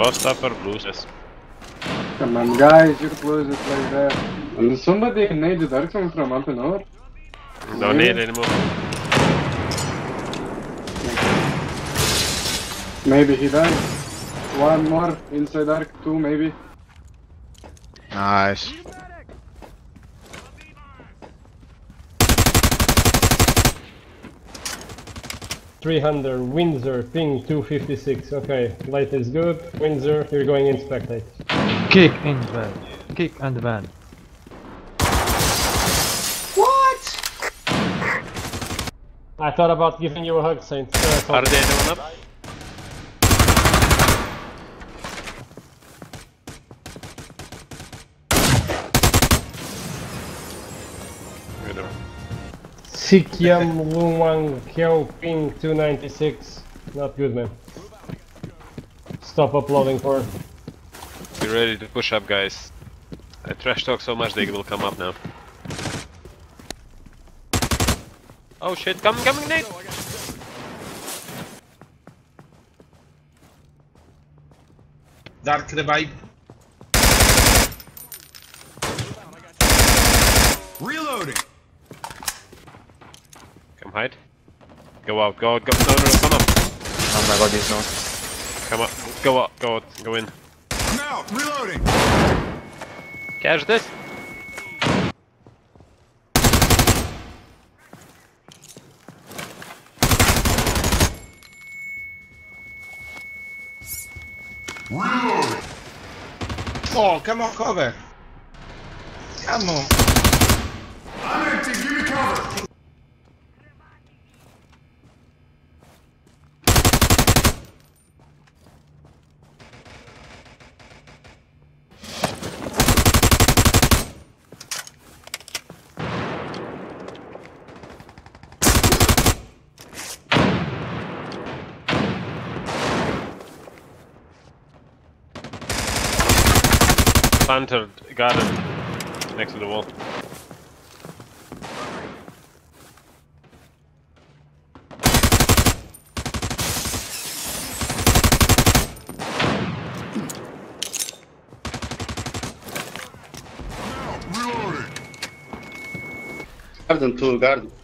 lost upper, blue says. Come on, guys, you're close it like that. And somebody made the dark coming from up and over. No need anymore. Maybe he died. One more inside arc, two maybe. Nice. Three hundred Windsor ping two fifty six. Okay, light is good. Windsor, you're going in spectate. Kick in van. Kick and van. What? I thought about giving you a hug, Saint. Uh, Saint. Are they anyone up? Sikyam Luwang Kyo ping two ninety six. Not good, man. Stop uploading for. Be ready to push up, guys. I trash talk so much they will come up now. Oh shit, coming, coming, Nate! Dark revive. Reloading. Come hide. Go out, go out, go, no, no, no, come up. Oh my god, he's not. Come up, go out, go out, go in. I'm. Reloading. Catch this! Reloading. Oh, come on, cover. Come on. Planter, garden, next to the wall. Garden to garden.